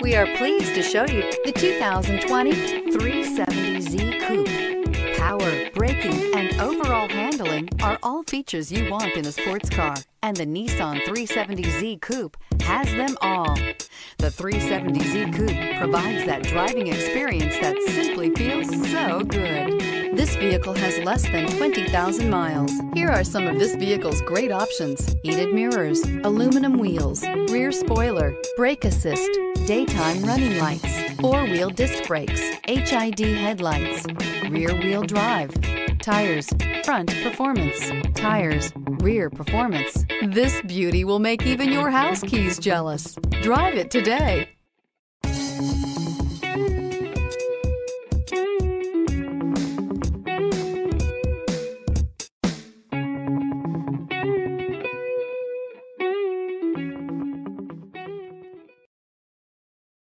We are pleased to show you the 2020 370Z Coupe. Power, braking, and overall handling are all features you want in a sports car, and the Nissan 370Z Coupe has them all. The 370Z Coupe provides that driving experience that simply feels so good. Vehicle has less than 20,000 miles. Here are some of this vehicle's great options. Heated mirrors, aluminum wheels, rear spoiler, brake assist, daytime running lights, four-wheel disc brakes, HID headlights, rear wheel drive, tires, front performance, tires, rear performance. This beauty will make even your house keys jealous. Drive it today.